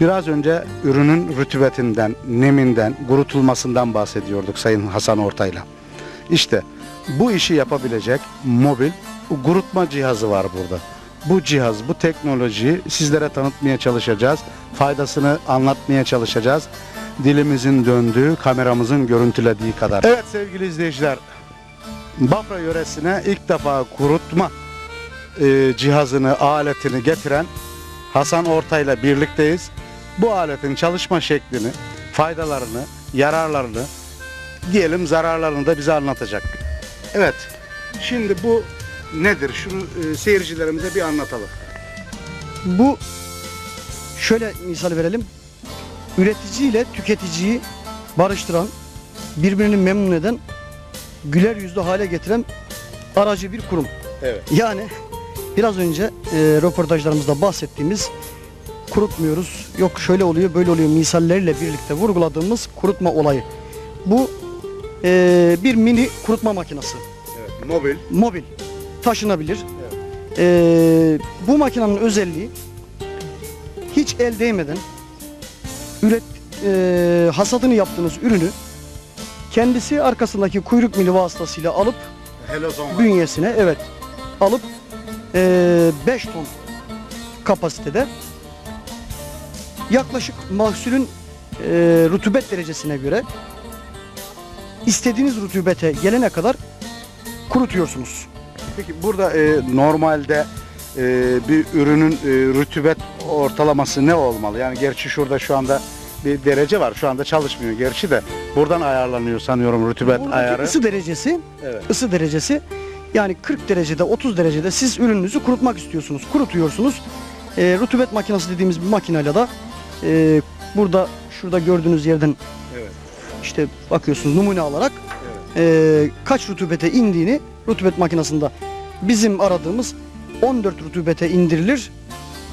Biraz önce ürünün rütubetinden, neminden, kurutulmasından bahsediyorduk Sayın Hasan Ortay'la. İşte bu işi yapabilecek mobil kurutma cihazı var burada. Bu cihaz, bu teknolojiyi sizlere tanıtmaya çalışacağız. Faydasını anlatmaya çalışacağız. Dilimizin döndüğü, kameramızın görüntülediği kadar. Evet sevgili izleyiciler, Bafra yöresine ilk defa kurutma e, cihazını, aletini getiren Hasan Ortay'la birlikteyiz. Bu aletin çalışma şeklini, faydalarını, yararlarını, diyelim zararlarını da bize anlatacak. Evet, şimdi bu nedir? Şunu e, seyircilerimize bir anlatalım. Bu şöyle misal verelim. Üretici ile tüketiciyi barıştıran, birbirini memnun eden, güler yüzlü hale getiren aracı bir kurum. Evet. Yani biraz önce e, röportajlarımızda bahsettiğimiz kurutmuyoruz. Yok şöyle oluyor, böyle oluyor misalleriyle birlikte vurguladığımız kurutma olayı. Bu e, bir mini kurutma makinesi. evet. Mobil. Mobil, taşınabilir. E, bu makinenin özelliği hiç el değmeden üret e, hasadını yaptığınız ürünü kendisi arkasındaki kuyruk mili vasıtasıyla alıp Helozon bünyesine evet alıp 5 ton kapasitede yaklaşık mahsulün e, rutubet derecesine göre istediğiniz rutubete gelene kadar kurutuyorsunuz. Peki burada e, normalde e, bir ürünün e, rütubet ortalaması ne olmalı? Yani gerçi şurada şu anda bir derece var. Şu anda çalışmıyor gerçi de. Buradan ayarlanıyor sanıyorum rütubet Buradaki ayarı. ısı derecesi Evet. ısı derecesi yani 40 derecede 30 derecede siz ürününüzü kurutmak istiyorsunuz. Kurutuyorsunuz. E, rutubet makinesi dediğimiz bir makineyle de e, burada şurada gördüğünüz yerden Evet. işte bakıyorsunuz numune alarak Evet. e, kaç rutubete indiğini rutubet makinesinde bizim aradığımız 14 rutubete indirilir.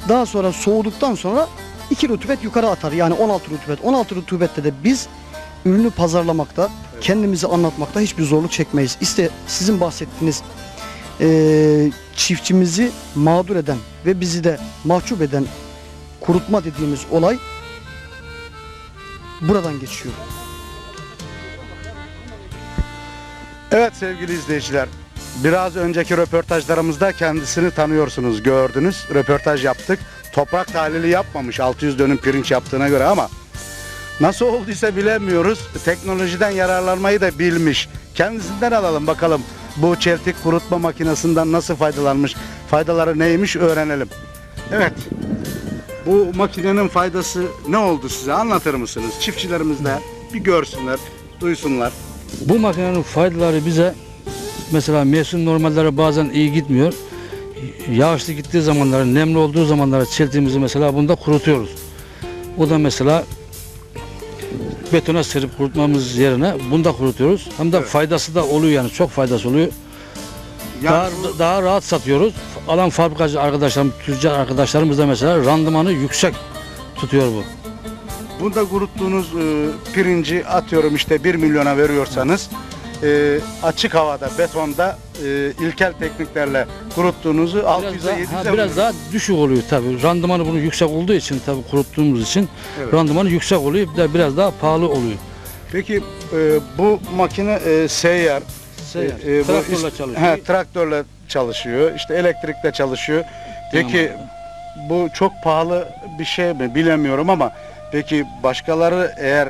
Daha sonra soğuduktan sonra 2 rutubet yukarı atar. Yani 16 rutubet. 16 rutubette de biz ürünü pazarlamakta, kendimizi anlatmakta hiçbir zorluk çekmeyiz. İşte sizin bahsettiğiniz e, çiftçimizi mağdur eden ve bizi de mahcup eden kurutma dediğimiz olay buradan geçiyor. Evet sevgili izleyiciler. Biraz önceki röportajlarımızda kendisini tanıyorsunuz, gördünüz. Röportaj yaptık. Toprak tahlili yapmamış 600 dönüm pirinç yaptığına göre ama nasıl olduysa bilemiyoruz. Teknolojiden yararlanmayı da bilmiş. Kendisinden alalım bakalım bu çeltik kurutma makinesinden nasıl faydalanmış, faydaları neymiş öğrenelim. Evet. Bu makinenin faydası ne oldu size anlatır mısınız? Çiftçilerimiz de bir görsünler, duysunlar. Bu makinenin faydaları bize mesela mevsim normalleri bazen iyi gitmiyor. Yağışlı gittiği zamanları, nemli olduğu zamanları çeltiğimizi mesela bunda kurutuyoruz. O da mesela betona serip kurutmamız yerine bunda kurutuyoruz. Hem de Evet. faydası da oluyor yani çok faydası oluyor. Daha, daha rahat satıyoruz. Alan fabrikacı arkadaşlarım, tüccar arkadaşlarımız da mesela randımanı yüksek tutuyor bu. Bunda kuruttuğunuz e, pirinci atıyorum işte 1 milyona veriyorsanız e, açık havada, betonda e, ilkel tekniklerle kuruttuğunuzu Biraz 600'e daha, 700'e ha, biraz daha düşük oluyor tabii. Randımanı bunun yüksek olduğu için tabii kuruttuğumuz için Evet. randımanı yüksek oluyor. Bir de biraz daha pahalı oluyor. Peki e, bu makine e, seyyar. Seyyar, E, e, bu traktörle çalışıyor. He, traktörle çalışıyor. İşte elektrikle çalışıyor. Peki bu çok pahalı bir şey mi bilemiyorum ama peki başkaları eğer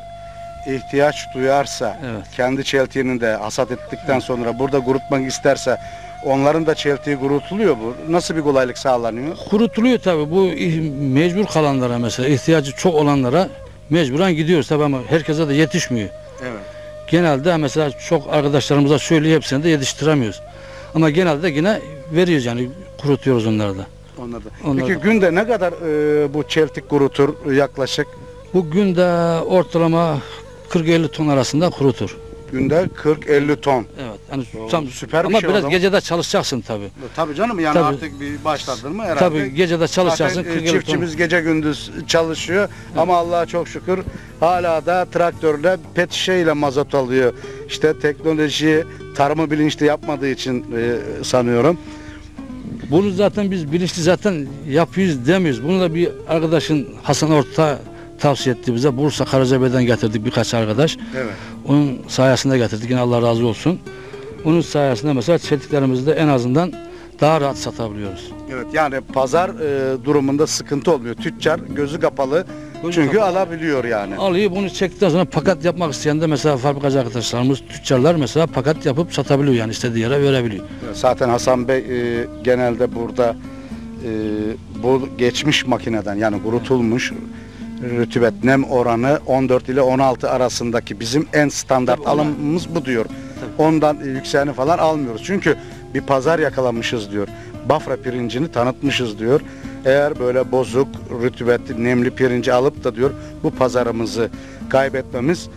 ihtiyaç duyarsa Evet. kendi çeltiğini de hasat ettikten sonra burada kurutmak isterse onların da çeltiği kurutuluyor bu. Nasıl bir kolaylık sağlanıyor? Kurutuluyor tabii. Bu mecbur kalanlara mesela ihtiyacı çok olanlara mecburen gidiyoruz tabii ama herkese de yetişmiyor. Evet. Genelde mesela çok arkadaşlarımıza söylüyor hepsini de yetiştiremiyoruz. Ama genelde yine veriyoruz yani kurutuyoruz onları da. Onlar da. Onlar Peki da. günde ne kadar e, bu çeltik kurutur yaklaşık? Bu günde ortalama 40-50 ton arasında kurutur. Günde 40-50 ton. Evet. Yani tam süper bir ama şey o biraz zaman. gecede çalışacaksın tabii. Tabii canım yani Tabii. artık bir başladın mı herhalde. Tabii gecede çalışacaksın Zaten, e, 40 ton. çiftçimiz gece gündüz çalışıyor ama Allah'a çok şükür hala da traktörle pet şişeyle mazot alıyor. İşte teknoloji tarımı bilinçli yapmadığı için e, sanıyorum. Bunu zaten biz bilinçli zaten yapıyoruz demiyoruz. Bunu da bir arkadaşın Hasan Orta tavsiye etti bize. Bursa Karacabey'den getirdik birkaç arkadaş. Evet. Onun sayesinde getirdik. Yine Allah razı olsun. Onun sayesinde mesela çeltiklerimizi de en azından daha rahat satabiliyoruz. Evet yani pazar e, durumunda sıkıntı olmuyor. Tüccar gözü kapalı Gözü çünkü kapalı. alabiliyor yani. Alıyor bunu çektikten sonra paket yapmak isteyen de mesela fabrikacı arkadaşlarımız, tüccarlar mesela paket yapıp satabiliyor yani istediği yere verebiliyor. Zaten Hasan Bey e, genelde burada e, bu geçmiş makineden yani kurutulmuş rütubet nem oranı 14 ile 16 arasındaki bizim en standart Tabii ona- alımımız bu diyor. Ondan yükseğini falan almıyoruz. Çünkü bir pazar yakalamışız diyor. Bafra pirincini tanıtmışız diyor. Eğer böyle bozuk, rütubetli, nemli pirinci alıp da diyor bu pazarımızı kaybetmemiz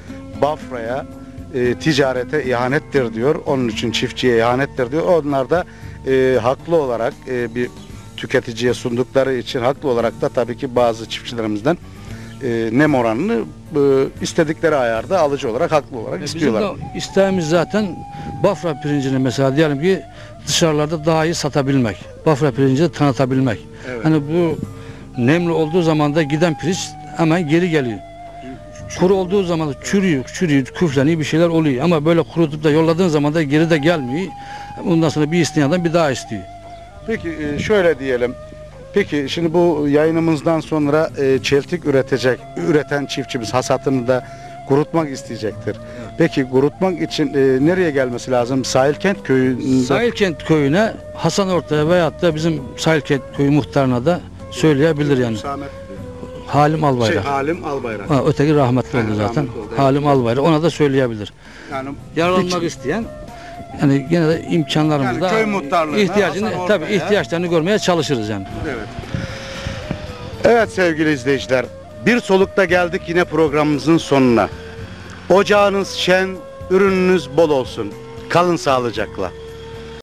Bafra'ya e, ticarete ihanettir diyor. Onun için çiftçiye ihanettir diyor. Onlar da e, haklı olarak e, bir tüketiciye sundukları için haklı olarak da tabii ki bazı çiftçilerimizden e, nem oranını e, istedikleri ayarda alıcı olarak haklı olarak Ve istiyorlar. Bizim de isteğimiz zaten Bafra pirincini mesela diyelim ki dışarılarda daha iyi satabilmek. Bafra pirincini tanıtabilmek. Evet. Hani bu nemli olduğu zaman da giden pirinç hemen geri geliyor. Kuru olduğu zaman da çürüyor, çürüyor, küfleniyor bir şeyler oluyor. Ama böyle kurutup da yolladığın zaman da geri de gelmiyor. Ondan sonra bir isteyen bir daha istiyor. Peki e, şöyle diyelim. Peki şimdi bu yayınımızdan sonra e, çeltik üretecek, üreten çiftçimiz hasatını da kurutmak isteyecektir. Peki kurutmak için e, nereye gelmesi lazım? Sahilkent köyünde. Sahilkent köyüne Hasan Orta'ya veyahut da bizim Sahilkent köyü muhtarına da söyleyebilir yani. Halim Şey, Albayrak. Halim Albayrak. Ha, öteki rahmetli oldu zaten. rahmetli oldu, evet. Halim Albayrak. Ona da söyleyebilir. Yani Yararlanmak isteyen yani yine de imkanlarımızda Yani köy muhtarlığına, ihtiyacını Hasan tabii Orta'ya- ihtiyaçlarını görmeye çalışırız yani. Evet. Evet sevgili izleyiciler, bir solukta geldik yine programımızın sonuna. Ocağınız şen, ürününüz bol olsun. Kalın sağlıcakla.